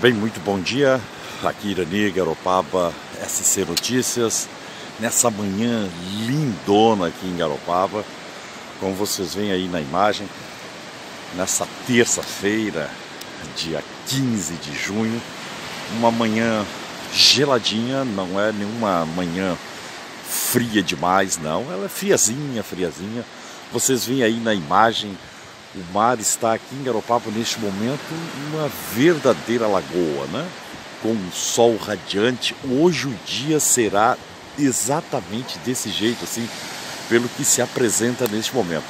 Bem, muito bom dia. Aqui Irani, Garopaba, SC Notícias. Nessa manhã lindona aqui em Garopaba, como vocês veem aí na imagem, nessa terça-feira, dia 15 de junho, uma manhã geladinha, não é nenhuma manhã fria demais, não. Ela é friazinha, friazinha. Vocês veem aí na imagem o mar está aqui em Garopaba neste momento uma verdadeira lagoa, né? Com um sol radiante. Hoje o dia será exatamente desse jeito, assim, pelo que se apresenta neste momento.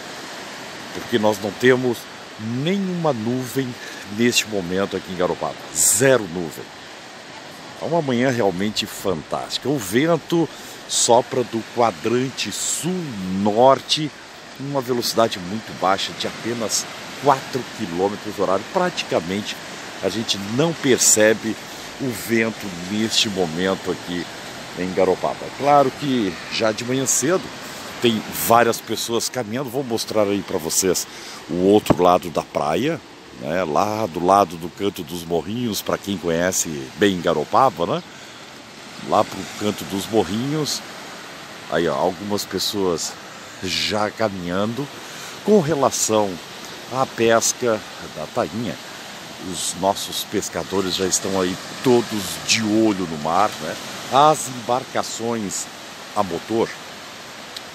Porque nós não temos nenhuma nuvem neste momento aqui em Garopaba. Zero nuvem. É uma manhã realmente fantástica. O vento sopra do quadrante sul-norte uma velocidade muito baixa de apenas 4 km horário. Praticamente a gente não percebe o vento neste momento aqui em Garopaba. É claro que já de manhã cedo tem várias pessoas caminhando. Vou mostrar aí para vocês o outro lado da praia, né? lá do lado do canto dos Morrinhos, para quem conhece bem Garopaba, né? Lá para o canto dos Morrinhos, aí ó, algumas pessoas já caminhando com relação à pesca da tainha. Os nossos pescadores já estão aí todos de olho no mar, né? As embarcações a motor,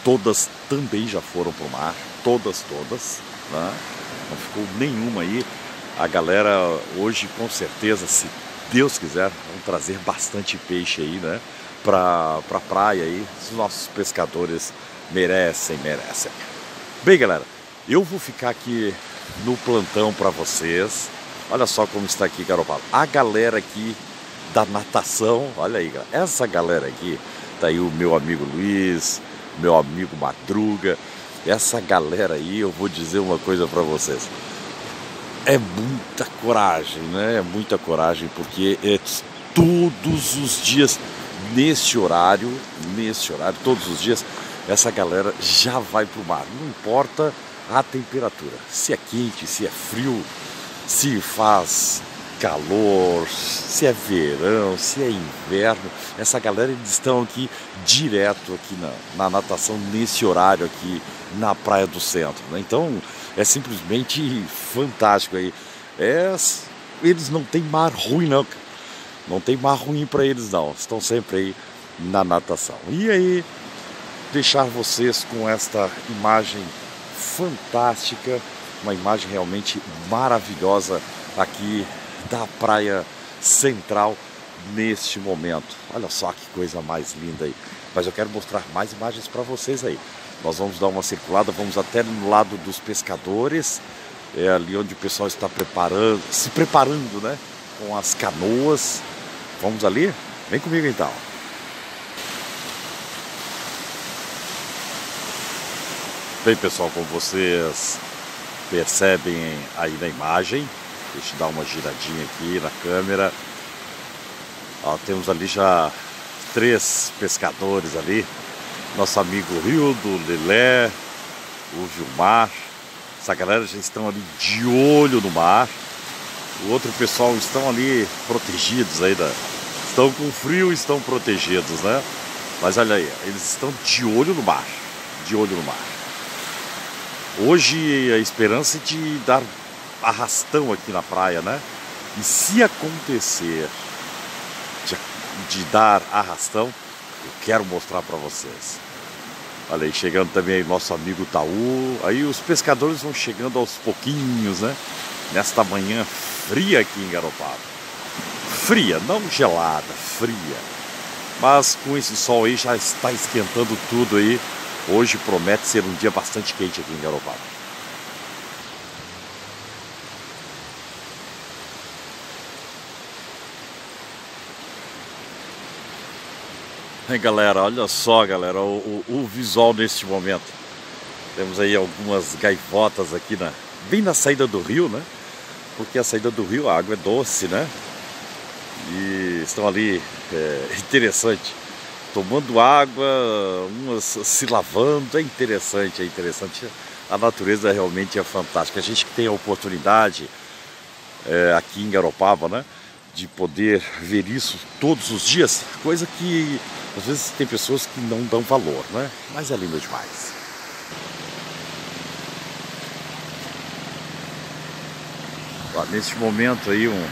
todas também já foram para o mar, todas, todas, né? não ficou nenhuma aí. A galera hoje, com certeza, se Deus quiser, vão trazer bastante peixe aí, né? Para a pra praia aí, os nossos pescadores Merecem, merecem. Bem, galera, eu vou ficar aqui no plantão para vocês. Olha só como está aqui Garopaba. A galera aqui da natação, olha aí, galera. essa galera aqui, tá aí o meu amigo Luiz, meu amigo Madruga. Essa galera aí, eu vou dizer uma coisa para vocês. É muita coragem, né? É muita coragem, porque é todos os dias, nesse horário, nesse horário, todos os dias, essa galera já vai para o mar. Não importa a temperatura, se é quente, se é frio, se faz calor, se é verão, se é inverno, essa galera eles estão aqui direto aqui na, na natação nesse horário aqui na praia do centro. Né? Então é simplesmente fantástico aí. É, eles não têm mar ruim não, não tem mar ruim para eles não. Estão sempre aí na natação. E aí deixar vocês com esta imagem fantástica, uma imagem realmente maravilhosa aqui da praia central neste momento. Olha só que coisa mais linda aí. Mas eu quero mostrar mais imagens para vocês aí. Nós vamos dar uma circulada, vamos até no lado dos pescadores, é ali onde o pessoal está preparando, se preparando, né, com as canoas. Vamos ali? Vem comigo então. Bem, pessoal, como vocês percebem aí na imagem, deixa eu dar uma giradinha aqui na câmera. Ó, temos ali já três pescadores ali. Nosso amigo Rildo, Lelé, o Gilmar. Essa galera já estão ali de olho no mar. O outro pessoal estão ali protegidos ainda. Estão com frio, estão protegidos, né? Mas olha aí, eles estão de olho no mar. De olho no mar. Hoje a esperança é de dar arrastão aqui na praia, né? E se acontecer de, de dar arrastão, eu quero mostrar para vocês. Olha aí, chegando também aí nosso amigo Taú. Aí os pescadores vão chegando aos pouquinhos, né? Nesta manhã fria aqui em Garopaba. Fria, não gelada, fria. Mas com esse sol aí já está esquentando tudo aí. Hoje promete ser um dia bastante quente aqui em Garopaba. Aí galera, olha só galera, o, o, o, visual neste momento. Temos aí algumas gaivotas aqui na, bem na saída do rio, né? Porque a saída do rio a água é doce, né? E estão ali, é interessante tomando água, umas se lavando. É interessante, é interessante. A natureza realmente é fantástica. A gente que tem a oportunidade é, aqui em Garopaba, né? de poder ver isso todos os dias, coisa que às vezes tem pessoas que não dão valor, né? Mas é lindo demais. Ó, neste momento aí, um,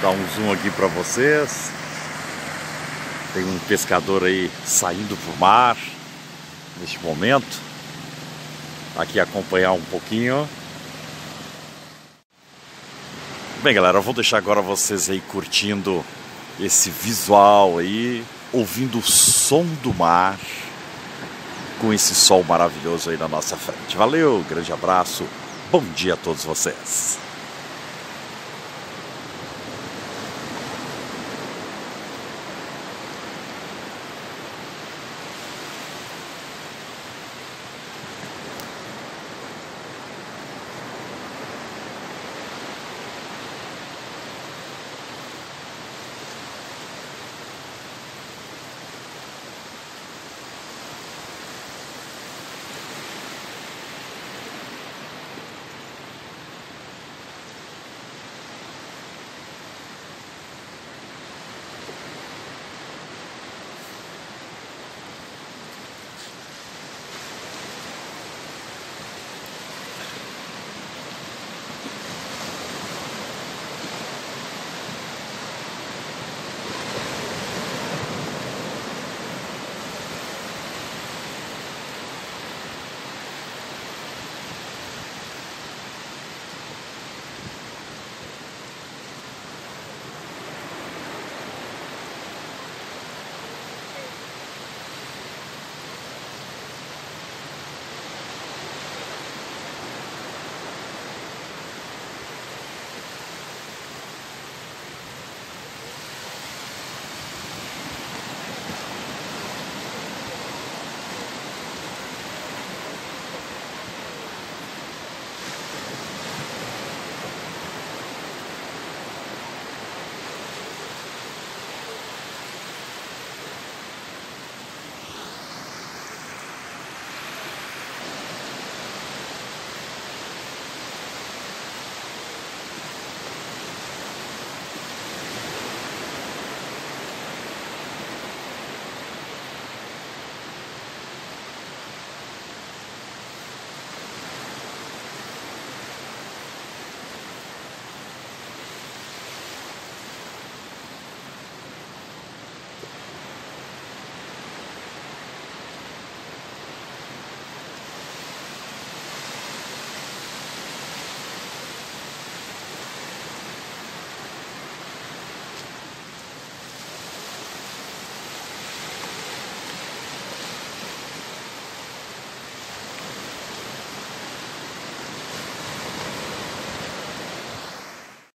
dar um zoom aqui para vocês. Tem um pescador aí saindo pro mar neste momento. Aqui acompanhar um pouquinho. Bem, galera, eu vou deixar agora vocês aí curtindo esse visual aí, ouvindo o som do mar com esse sol maravilhoso aí na nossa frente. Valeu, grande abraço, bom dia a todos vocês.